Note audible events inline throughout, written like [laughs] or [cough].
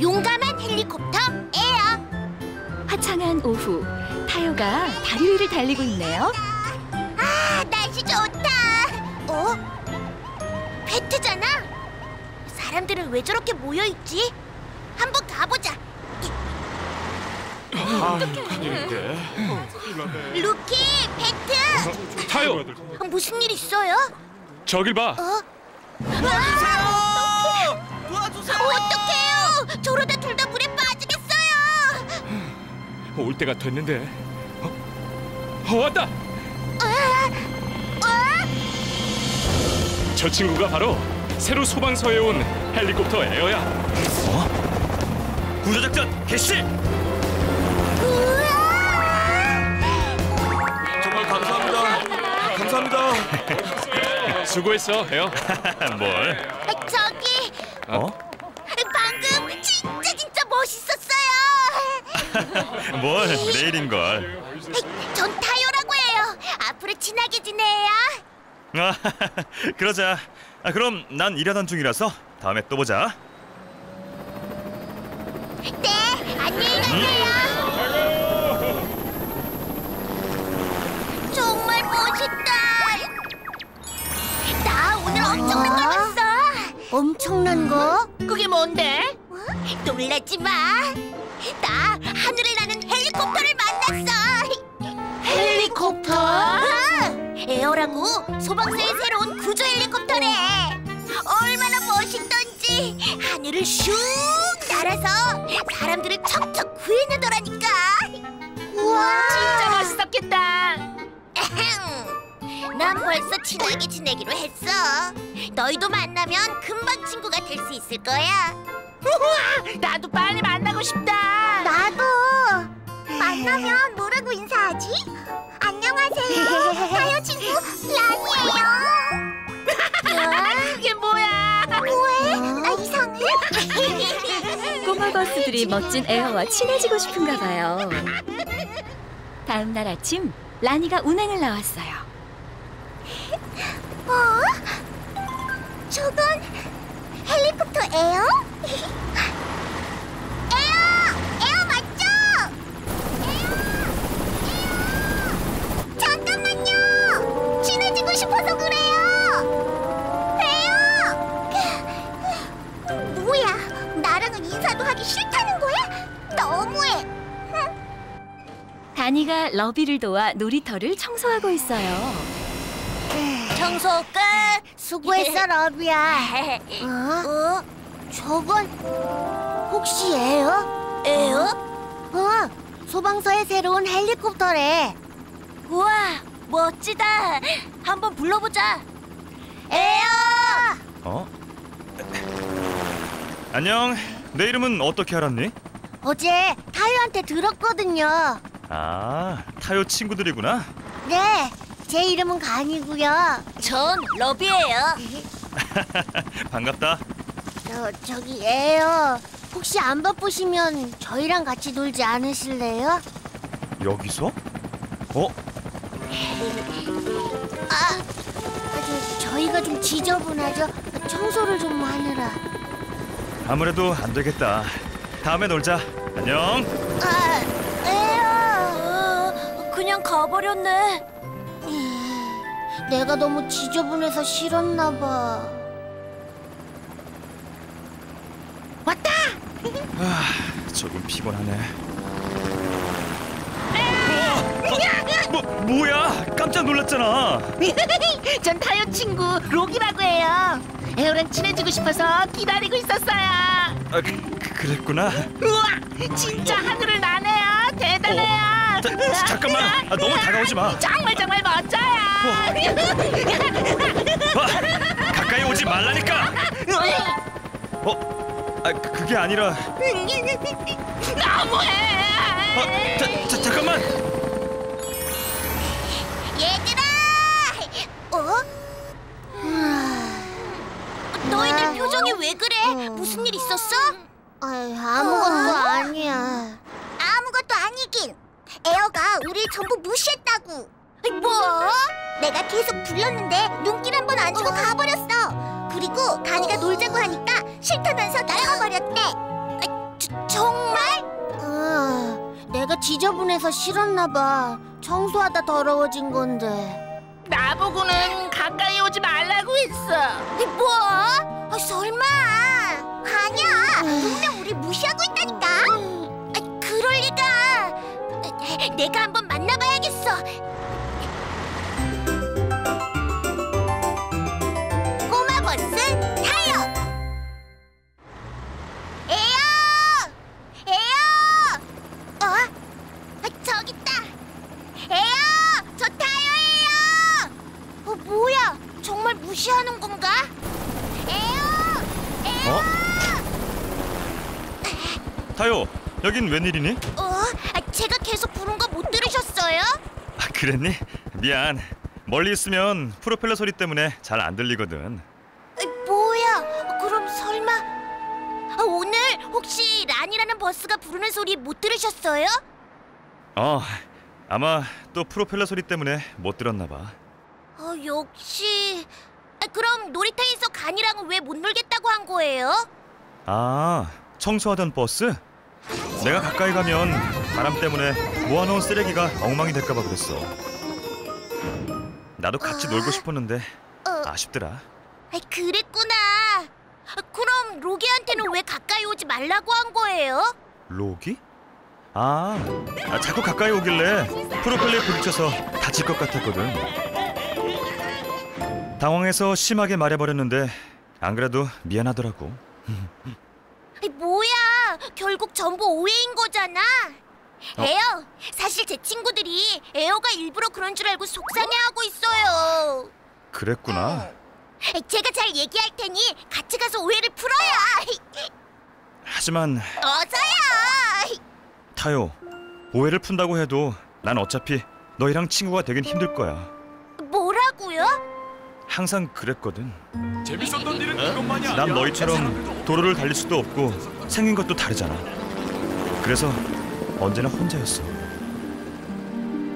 용감한 헬리콥터 에어. 화창한 오후, 타요가 다리 위를 달리고 있네요. 아, 날씨 좋다. 어? 패트잖아. 사람들은 왜 저렇게 모여 있지? 한번 가보자. 아, 큰일인데. 루키, 패트. 타요, 무슨 일 있어요? 저길 봐. 어? 저러다 둘 다 물에 빠지겠어요! 올 때가 됐는데. 어, 어 왔다. 어? 저 친구가 바로 새로 소방서에 온 헬리콥터 에어야. 어? 구조작전 개시! 정말 감사합니다. 감사합니다. [laughs] 수고했어, 에어. [laughs] 뭘? 아, 저기 어? [laughs] 뭘 내일인걸. 전 타요라고 해요. 앞으로 친하게 지내요. 아, [laughs] 그러자. 아, 그럼 난 일하던 중이라서 다음에 또 보자. 네, 안녕히 가세요. 정말 멋있다. 나 오늘 엄청난 걸 봤어. 엄청난 거? 그게 뭔데? 놀라지 마. 나 하늘을 나는 헬리콥터를 만났어. 헬리콥터? 에어라고 소방서의 새로운 구조 헬리콥터래. 얼마나 멋있던지 하늘을 슉 날아서 사람들을 척척 구해내더라니까. 우와, 진짜 멋있었겠다. 난 벌써 친하게 지내기로 했어. 너희도 만나면 금방 친구가 될 수 있을 거야. 우와, 나도 빨리 만나고 싶다. 나도. 만나면 뭐라고 인사하지? 안녕하세요. 타요 친구 란이에요. 그게 [laughs] 뭐야? 뭐해? 나 이상해? [laughs] 꼬마 버스들이 멋진 에어와 친해지고 싶은가 봐요. 다음 날 아침, 라니가 운행을 나왔어요. 어? 저건 헬리콥터 에어? 에어! 에어 맞죠? 에어! 에어! 잠깐만요! 친해지고 싶어서 그래요! 에어! 뭐야? 나랑은 인사도 하기 싫다는 거야? 너무해! 라니가 루비를 도와 놀이터를 청소하고 있어요. 청소 끝! 수고했어, 루비야. [laughs] 어? 저건 혹시 에어? 에어? 어, 소방서의 새로운 헬리콥터래. 우와, 멋지다. 한번 불러보자. 에어! 어? 안녕. 내 이름은 어떻게 알았니? 어제 타요한테 들었거든요. 아, 타요 친구들이구나. 네, 제 이름은 간이고요. 전 러비예요. [laughs] 반갑다. 저, 저기 에어. 혹시 안 바쁘시면 저희랑 같이 놀지 않으실래요? 여기서? 어? 아, 저, 저희가 좀 지저분하죠? 청소를 좀 하느라. 아무래도 안 되겠다. 다음에 놀자. 안녕. 아, 에어. 그냥 가버렸네. 내가 너무 지저분해서 싫었나 봐. 조금 피곤하네. 어, 뭐 뭐야? 깜짝 놀랐잖아. [laughs] 전 타요 친구 록이라고 해요. 에어랑 친해지고 싶어서 기다리고 있었어요. 아, 그, 그- 그랬구나. 우와, 진짜 하늘을 나네요. 대단해요. 어, 자, 잠깐만. 아, 너무 다가오지 마. 정말 정말 멋져요. 아, 가까이 오지 말라니까. [laughs] 어? 아, 그- 그게 아니라. [laughs] 너무해. 아, 자, 자, 잠깐만. 얘들아! 어? 너희들 표정이 왜 그래? 무슨 일 있었어? 아무것도 아니야. 아무것도 아니긴. 에어가 우리 전부 무시했다고. 뭐? 내가 계속 불렀는데 눈길 한 번 안 주고 가 싫다면서 나가버렸대. 저, 정말? 아, 내가 지저분해서 싫었나 봐. 청소하다 더러워진 건데. 나보고는 가까이 오지 말라고 했어. 뭐? 아, 설마? 아니야. 분명 우리 무시하고 있다니까. 아, 그럴 리가. 내가 한번 만나봐야겠어. 무시하는 건가? 에요! 에요! 어? 타요, 여긴 웬일이니? 어? 아, 제가 계속 부른 거 못 들으셨어요? 아, 그랬니? 미안. 멀리 있으면 프로펠러 소리 때문에 잘 안 들리거든. 아, 뭐야? 그럼 설마 아, 오늘 혹시 란이라는 버스가 부르는 소리 못 들으셨어요? 어, 아마 또 프로펠러 소리 때문에 못 들었나 봐. 어, 역시. 아, 그럼 놀이터에서 간이랑은 왜 못 놀겠다고 한 거예요? 아, 청소하던 버스? 내가 가까이 가면 바람 때문에 모아놓은 쓰레기가 엉망이 될까봐 그랬어. 나도 같이 놀고 싶었는데 어, 아쉽더라. 아, 그랬구나. 아, 그럼 로기한테는 왜 가까이 오지 말라고 한 거예요? 로기? 아, 아, 자꾸 가까이 오길래 프로펠러에 부딪혀서 다칠 것 같았거든. 당황해서 심하게 말해버렸는데 안 그래도 미안하더라고. 뭐야? 결국 전부 오해인 거잖아. 어? 에어, 사실 제 친구들이 에어가 일부러 그런 줄 알고 속상해하고 있어요. 그랬구나. 제가 잘 얘기할 테니 같이 가서 오해를 풀어요. 하지만 어서요. 타요, 오해를 푼다고 해도 난 어차피 너희랑 친구가 되긴 힘들 거야. 항상 그랬거든. 재밌었던 일은 이것만이 아니야. 난 너희처럼 도로를 달릴 수도 없고 생긴 것도 다르잖아. 그래서 언제나 혼자였어.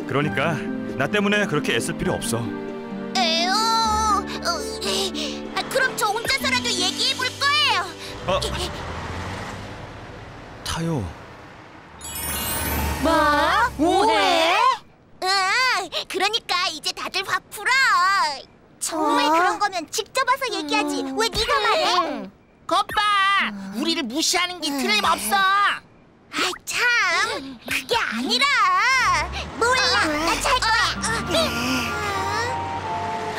그러니까 나 때문에 그렇게 애쓸 필요 없어. 에어. 어, 아, 그럼 저 혼자서라도 얘기해 볼 거예요. 어, 타요. 뭐? 오해? 응. 그러니까 이제 다들 화 풀어. 정말 그런 거면 직접 와서 얘기하지. 왜 네가 말해? 거봐, 우리를 무시하는 게 틀림없어. 아 참, 그게 아니라. 몰라, 나 잘 거야.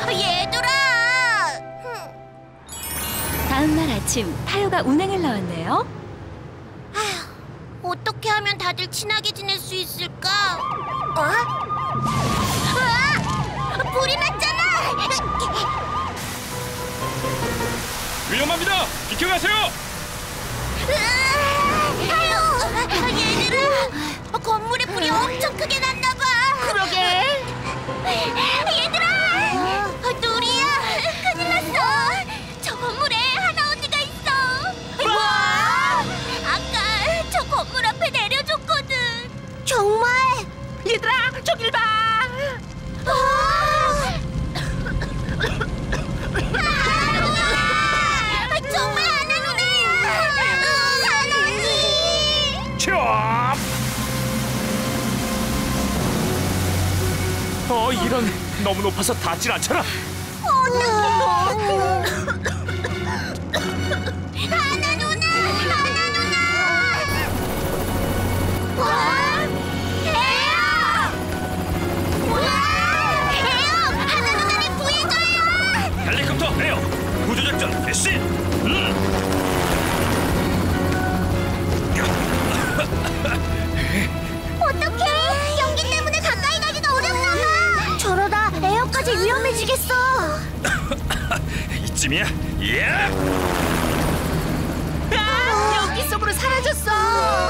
어, 얘들아. 다음 날 아침 타요가 운행을 나왔네요. 어떻게 하면 다들 친하게 지낼 수 있을까? 어? 비켜가세요. 아유, 얘들아, 건물에 불이 엄청 크게 났나 봐. 그러게. 얘들아, 어 이런 너무 높아서 닿질 않잖아. 하나 누나! 하나 누나! 와! 에어! 와! 에어! 하나 누나를 구해줘요! 헬리콥터 에어 구조작전 개시. 어 이쯤이야. 예. 아, 연기 속으로 사라졌어.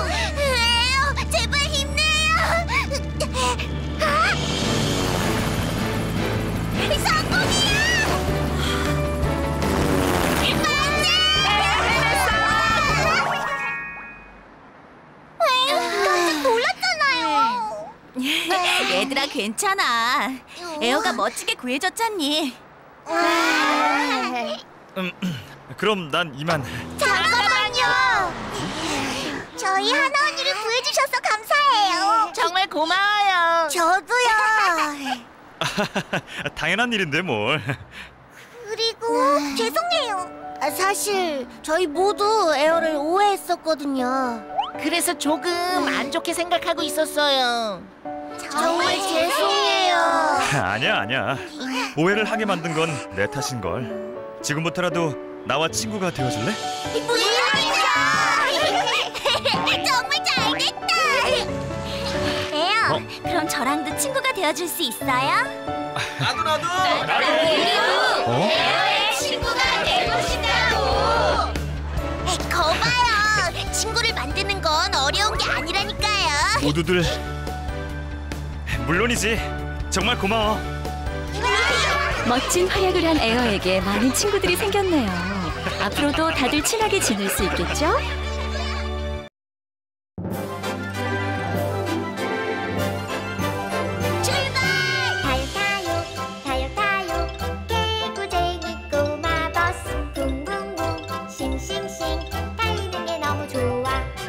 에어! 제발 힘내요! 아! 성공이야! 놀랐잖아요. 얘들아 괜찮아. 에어가 멋지게 구해줬잖니. 음, [clears throat] 그럼 난 이만. 잠깐만요. 저희 하나 언니를 구해주셔서 감사해요. 정말 고마워요. 저도요. [laughs] 당연한 일인데 뭘. 그리고 죄송해요. 아, 사실 저희 모두 에어를 오해했었거든요. 그래서 조금 안 좋게 생각하고 있었어요. 정말 죄송해요. [laughs] 아니야 아니야. 오해를 하게 만든 건 내 탓인 걸. 지금부터라도 나와 친구가 되어줄래? 정말 잘됐다. 에어, 어? 그럼 저랑도 친구가 되어줄 수 있어요? 나도 나도. 어? 친구가 되고 싶다고. 거봐요. 친구를 만드는 건 어려운 게 아니라니까요. 모두들 물론이지. 정말 고마워. 멋진 활약을 한 에어에게 많은 친구들이 생겼네요. 앞으로도 다들 친하게 지낼 수 있겠죠?